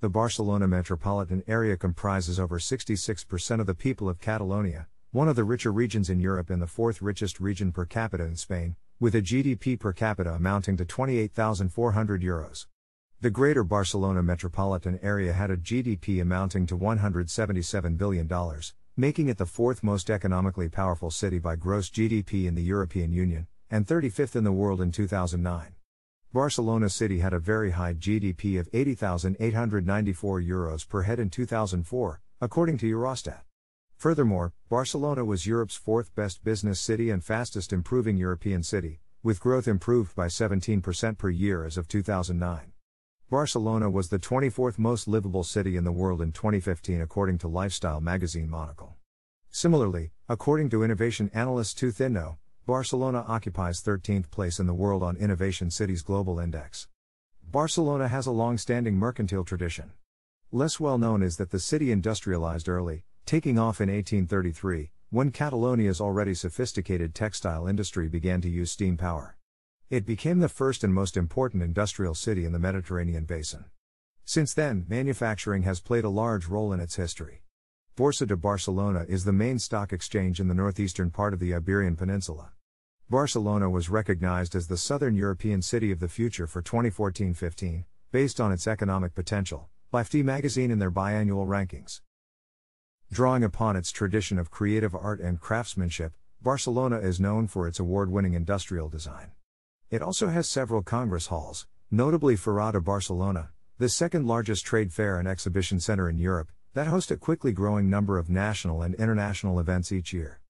The Barcelona metropolitan area comprises over 66% of the people of Catalonia, one of the richer regions in Europe and the fourth richest region per capita in Spain, with a GDP per capita amounting to 28,400 euros. The Greater Barcelona metropolitan area had a GDP amounting to $177 billion, making it the fourth most economically powerful city by gross GDP in the European Union, and 35th in the world in 2009. Barcelona City had a very high GDP of 80,894 euros per head in 2004, according to Eurostat. Furthermore, Barcelona was Europe's fourth best business city and fastest improving European city, with growth improved by 17% per year as of 2009. Barcelona was the 24th most livable city in the world in 2015 according to lifestyle magazine Monocle. Similarly, according to innovation analyst 2thinknow, Barcelona occupies 13th place in the world on Innovation Cities Global Index. Barcelona has a long standing mercantile tradition. Less well known is that the city industrialized early, taking off in 1833, when Catalonia's already sophisticated textile industry began to use steam power. It became the first and most important industrial city in the Mediterranean basin. Since then, manufacturing has played a large role in its history. Borsa de Barcelona is the main stock exchange in the northeastern part of the Iberian Peninsula. Barcelona was recognized as the Southern European City of the Future for 2014 15, based on its economic potential, by FT magazine in their biannual rankings. Drawing upon its tradition of creative art and craftsmanship, Barcelona is known for its award winning industrial design. It also has several Congress halls, notably Fira de Barcelona, the second largest trade fair and exhibition center in Europe, that host a quickly growing number of national and international events each year.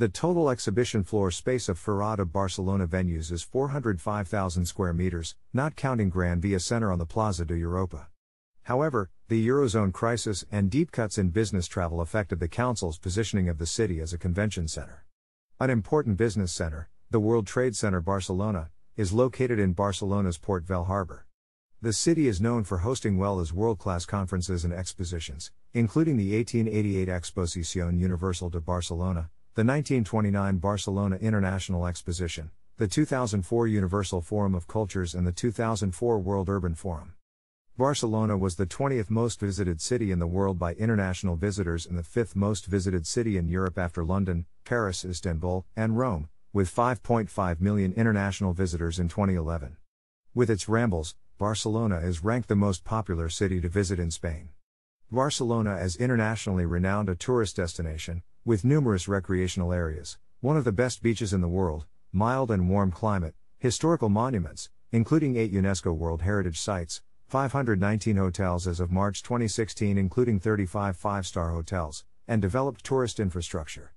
The total exhibition floor space of Fira de Barcelona venues is 405,000 square meters, not counting Gran Via Center on the Plaza de Europa. However, the Eurozone crisis and deep cuts in business travel affected the Council's positioning of the city as a convention center. An important business center, the World Trade Center Barcelona, is located in Barcelona's Port Vell harbor. The city is known for hosting well as world class conferences and expositions, including the 1888 Exposición Universal de Barcelona, the 1929 Barcelona International Exposition, the 2004 Universal Forum of Cultures, and the 2004 World Urban Forum. Barcelona was the 20th most visited city in the world by international visitors and the fifth most visited city in Europe after London, Paris, Istanbul, and Rome, with 5.5 million international visitors in 2011. With its rambles, Barcelona is ranked the most popular city to visit in Spain. Barcelona is internationally renowned a tourist destination, with numerous recreational areas, one of the best beaches in the world, mild and warm climate, historical monuments, including eight UNESCO World Heritage Sites, 519 hotels as of March 2016, including 35 five star hotels, and developed tourist infrastructure.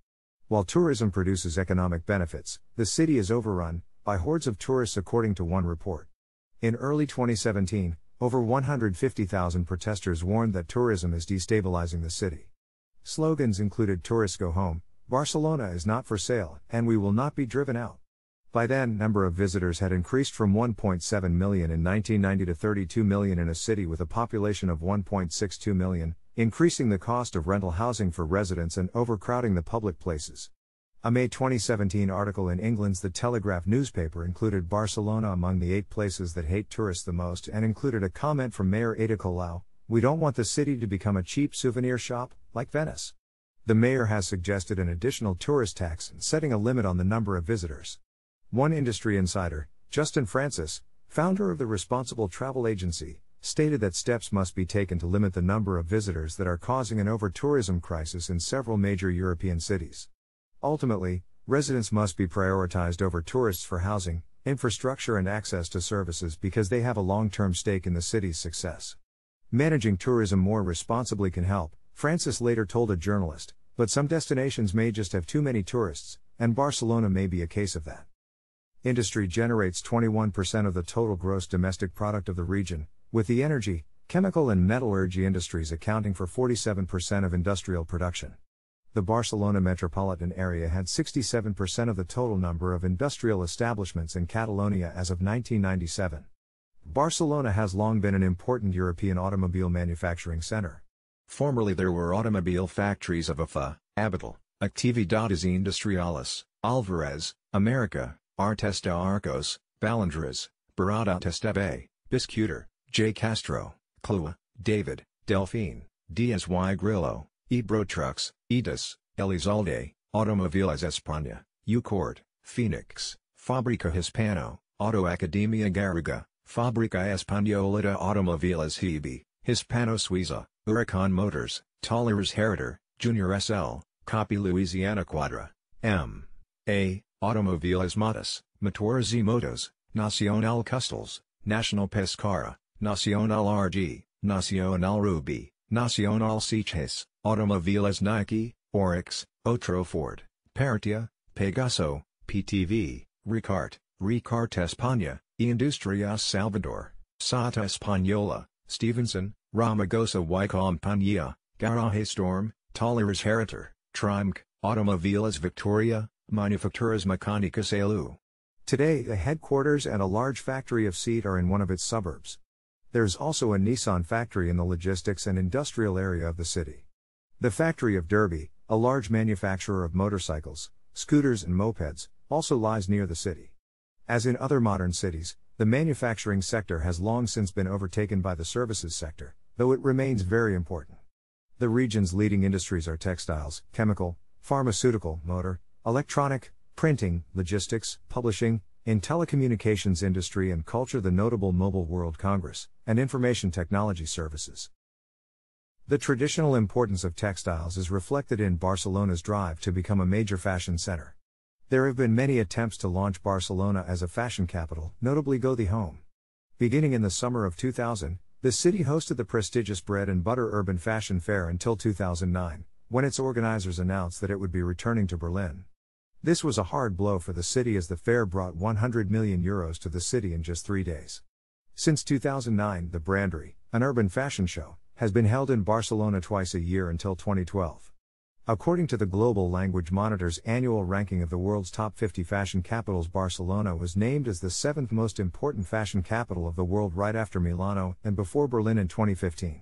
While tourism produces economic benefits, the city is overrun by hordes of tourists, according to one report. In early 2017, over 150,000 protesters warned that tourism is destabilizing the city. Slogans included Tourists go home, Barcelona is not for sale, and we will not be driven out. By then, number of visitors had increased from 1.7 million in 1990 to 32 million in a city with a population of 1.62 million, increasing the cost of rental housing for residents and overcrowding the public places. A May 2017 article in England's The Telegraph newspaper included Barcelona among the eight places that hate tourists the most and included a comment from Mayor Ada Colau We don't want the city to become a cheap souvenir shop, like Venice. The mayor has suggested an additional tourist tax and setting a limit on the number of visitors. One industry insider, Justin Francis, founder of the Responsible Travel Agency, stated that steps must be taken to limit the number of visitors that are causing an over tourism crisis in several major European cities. Ultimately, residents must be prioritized over tourists for housing, infrastructure, and access to services because they have a long term stake in the city's success. Managing tourism more responsibly can help, Francis later told a journalist, but some destinations may just have too many tourists, and Barcelona may be a case of that. Industry generates 21% of the total gross domestic product of the region, with the energy, chemical, and metallurgy industries accounting for 47% of industrial production. The Barcelona metropolitan area had 67% of the total number of industrial establishments in Catalonia as of 1997. Barcelona has long been an important European automobile manufacturing center. Formerly there were automobile factories of AFA, Abadal, Actividades Industriales, Alvarez, America, Artesta Arcos, Balindras, Baradat Esteve, Biscuter, J. Castro, Clua, David, Delphine, DSY Grillo, Ebro Trucks, Edis, Elizalde, Automoviles España, Eucort, Phoenix, Fabrica Hispano, Auto Academia Garriga, Fabrica Española de Automoviles Hebe, Hispano Suiza, Huracan Motors, Tollers Heritor, Junior SL, Copy Louisiana Quadra, M. A. Automoviles Motos, Motores y Motos, Nacional Custels, National Pescara, Nacional RG, Nacional Ruby, Nacional Sitges, Automoviles Nike, Oryx, Otro Ford, Partia, Pegaso, PTV, Ricart, Ricart España, Industrias Salvador, Sata Española, Stevenson, Ramagosa y Compañía, Garaje Storm, Tollers Heritor, Trimc, Automoviles Victoria, Manufacturas Mecánicas Elu. Today, the headquarters and a large factory of SEAT are in one of its suburbs. There's also a Nissan factory in the logistics and industrial area of the city. The factory of Derbi, a large manufacturer of motorcycles, scooters, and mopeds, also lies near the city. As in other modern cities, the manufacturing sector has long since been overtaken by the services sector, though it remains very important. The region's leading industries are textiles, chemical, pharmaceutical, motor, electronic, printing, logistics, publishing, in telecommunications industry and culture the notable Mobile World Congress, and information technology services. The traditional importance of textiles is reflected in Barcelona's drive to become a major fashion center. There have been many attempts to launch Barcelona as a fashion capital, notably Gaudí Hombre. Beginning in the summer of 2000, the city hosted the prestigious Bread and Butter Urban Fashion Fair until 2009, when its organizers announced that it would be returning to Berlin. This was a hard blow for the city as the fair brought 100 million euros to the city in just three days. Since 2009, the Brandery, an urban fashion show, has been held in Barcelona twice a year until 2012. According to the Global Language Monitor's annual ranking of the world's top 50 fashion capitals, Barcelona was named as the seventh most important fashion capital of the world right after Milano and before Berlin in 2015.